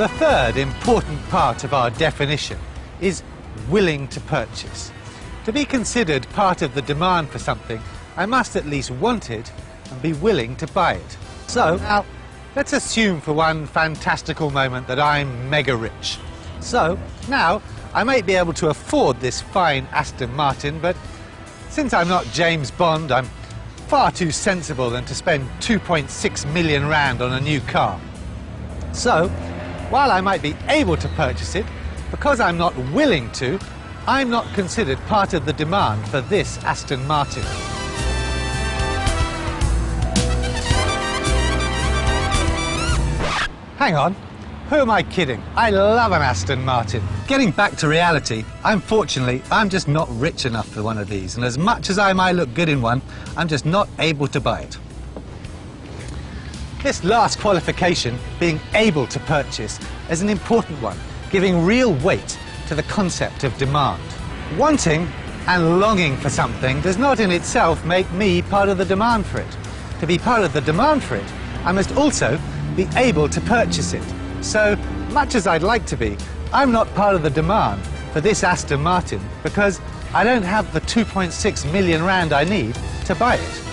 The third important part of our definition is willing to purchase. To be considered part of the demand for something, I must at least want it and be willing to buy it. So, now, let's assume for one fantastical moment that I'm mega rich. So, now, I might be able to afford this fine Aston Martin, but since I'm not James Bond, I'm far too sensible than to spend 2.6 million rand on a new car. So, while I might be able to purchase it, because I'm not willing to, I'm not considered part of the demand for this Aston Martin. Hang on. Who am I kidding? I love an Aston Martin. Getting back to reality, unfortunately, I'm just not rich enough for one of these, and as much as I might look good in one, I'm just not able to buy it. This last qualification, being able to purchase, is an important one, giving real weight to the concept of demand. Wanting and longing for something does not in itself make me part of the demand for it. To be part of the demand for it, I must also be able to purchase it. So, much as I'd like to be, I'm not part of the demand for this Aston Martin because I don't have the 2.6 million rand I need to buy it.